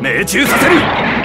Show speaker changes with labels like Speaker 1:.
Speaker 1: 命中させる。